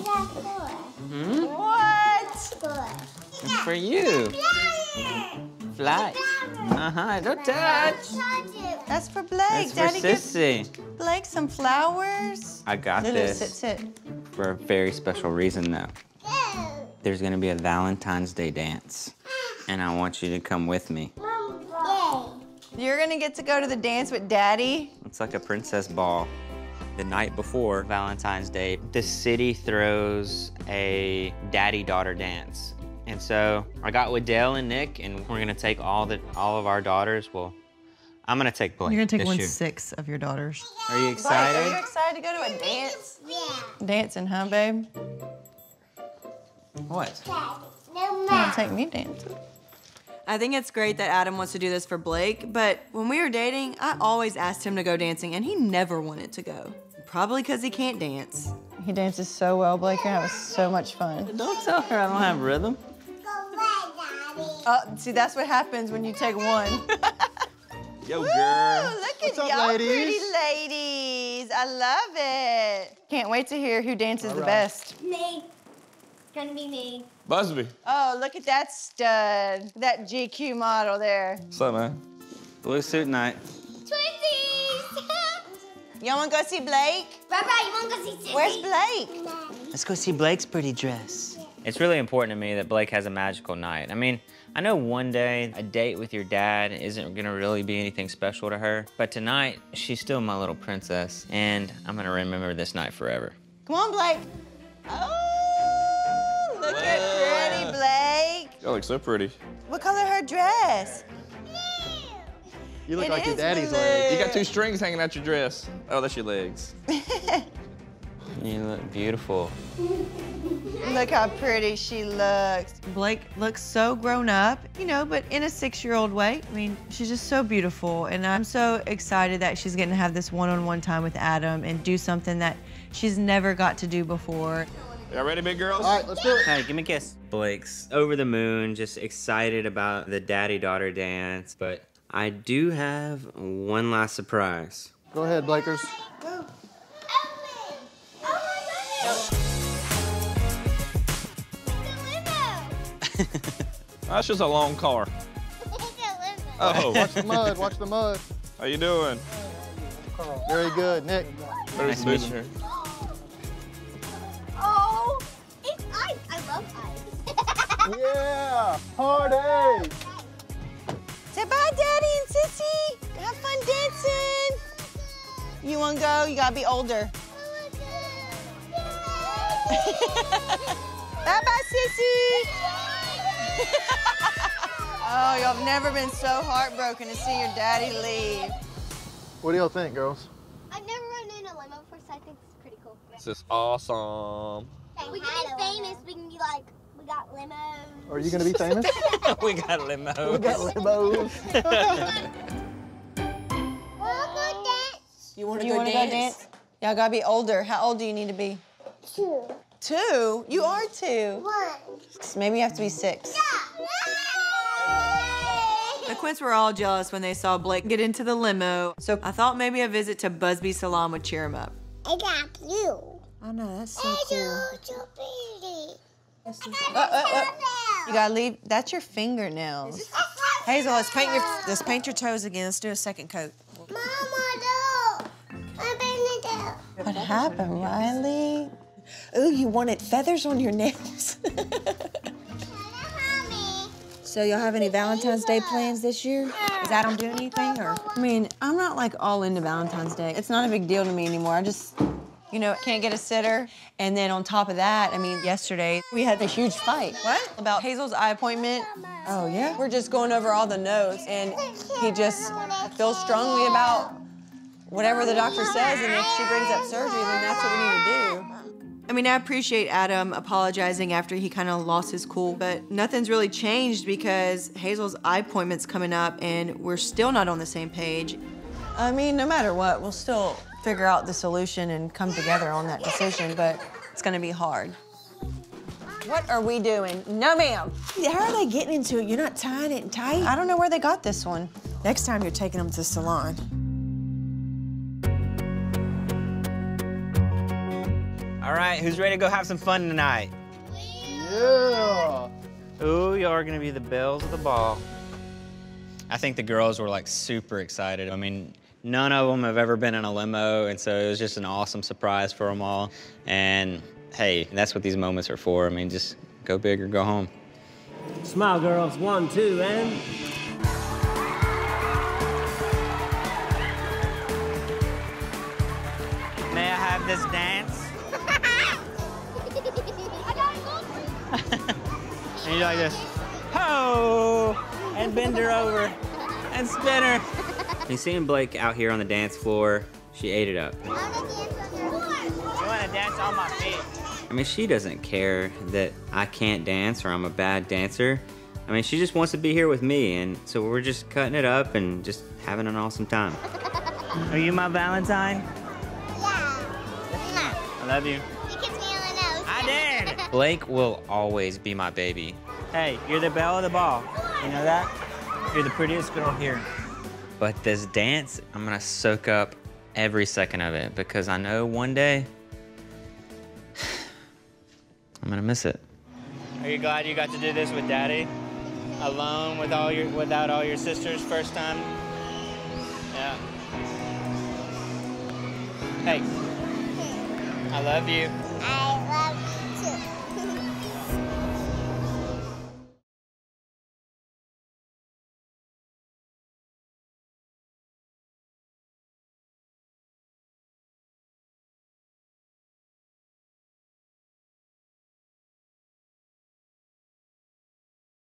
Hmm? What? It's for you. Fly. Uh-huh, don't touch. That's for Blayke. That's for Daddy, give Sissy. Blayke some flowers. I got Lulu, this. sit, sit. For a very special reason, though. There's gonna be a Valentine's Day dance. And I want you to come with me. You're gonna get to go to the dance with Daddy. It's like a princess ball. The night before Valentine's Day, the city throws a daddy-daughter dance. And so I got with Dale and Nick, and we're gonna take all the all of our daughters. Well, I'm gonna take Blayke. You're gonna take this one year. sixth of your daughters. Are you excited? Blayke, are excited? you excited to go to a dance? Yeah. Dancing, huh, babe? What? You wanna take me dancing? I think it's great that Adam wants to do this for Blayke, but when we were dating, I always asked him to go dancing, and he never wanted to go. Probably because he can't dance. He dances so well, Blayke. You're having so much fun. Don't tell her I don't have rhythm. Uh, see, that's what happens when you take one. Yo, Ooh, girl. look What's at up, y'all ladies? pretty ladies. I love it. Can't wait to hear who dances the best. Me. Gonna be me. Busby. Oh, look at that stud. That GQ model there. What's up, man? Blue suit night. Twinsies! Y'all wanna go see Blayke? Bye bye, you wanna go see Sissy? Where's Blayke? Let's go see Blayke's pretty dress. It's really important to me that Blayke has a magical night. I mean, I know one day a date with your dad isn't gonna really be anything special to her, but tonight she's still my little princess, and I'm gonna remember this night forever. Come on, Blayke. Oh, look at pretty Blayke. Y'all look so pretty. What color her dress? You look It like your daddy's blue. leg. You got two strings hanging out your dress. Oh, that's your legs. You look beautiful. Look how pretty she looks. Blayke looks so grown up, you know, but in a six-year-old way. I mean, she's just so beautiful, and I'm so excited that she's getting to have this one-on-one time with Adam and do something that she's never got to do before. Y'all ready, big girls? All right, let's do it. Hey, give me a kiss. Blayke's over the moon, just excited about the daddy-daughter dance, but I do have one last surprise. Go ahead, Blakers. That's just a long car. Oh, Watch the oh. mud. Watch the mud. how you doing? Very good, Nick. Very Nice to Yeah, party. Say bye, Daddy and Sissy. Have fun dancing. You wanna go? You gotta be older. Bye bye, Sissy. oh, y'all have never been so heartbroken to see your daddy leave. What do y'all think, girls? I've never run in a limo before, so I think it's pretty cool. This is awesome. We can get famous. We can be like, we got limos. Are you gonna be famous? we got limo. we got limos. We'll go dance. You want You wanna go dance? Y'all gotta be older. How old do you need to be? Two. Two? You are two. One. So maybe you have to be six. The Quints were all jealous when they saw Blayke get into the limo, so I thought maybe a visit to Busby Salon would cheer him up. I got blue. I know, that's so It's cool. so, so pretty. Uh, uh, uh. You gotta leave. That's your fingernails. Hazel, let's paint your let's paint your toes again. Let's do a second coat. Mama, no. I'm painting it. What happened, Riley? Ooh, you wanted feathers on your nails. So y'all have any Valentine's Day plans this year? Is Adam do anything or? I mean, I'm not like all into Valentine's Day. It's not a big deal to me anymore. I just, you know, can't get a sitter. And then on top of that, I mean, yesterday we had a huge fight. What? About Hazel's eye appointment. Oh yeah. We're just going over all the notes, and he just feels strongly about whatever the doctor says. And if she brings up surgery, then that's what we need to do. I mean, I appreciate Adam apologizing after he kind of lost his cool, but nothing's really changed because Hazel's eye appointment's coming up and we're still not on the same page. I mean, no matter what, we'll still figure out the solution and come together on that decision, but it's gonna be hard. What are we doing? No, ma'am. How are they getting into it? You're not tying it tight? I don't know where they got this one. Next time you're taking them to the salon. All All right, who's ready to go have some fun tonight? Yeah. Ooh, y'all are gonna be the bells of the ball. I think the girls were like super excited. I mean, none of them have ever been in a limo, and so it was just an awesome surprise for them all. And hey, that's what these moments are for. I mean, just go big or go home. Smile, girls. One, two, and. May I have this dance? I got a gold. And you like this, ho, and bend her over, and spin her. You seeing Blayke out here on the dance floor? She ate it up. I wanna dance on your You wanna dance on my feet? I mean, she doesn't care that I can't dance or I'm a bad dancer. I mean, she just wants to be here with me, and so we're just cutting it up and just having an awesome time. Are you my Valentine? Yeah. I love you. He kissed me on the nose. I did. Blayke will always be my baby. Hey, you're the belle of the ball. You know that? You're the prettiest girl here. But this dance, I'm gonna soak up every second of it because I know one day I'm gonna miss it. Are you glad you got to do this with Daddy? Alone with all your without all your sisters first time? Yeah. Hey. I love you. I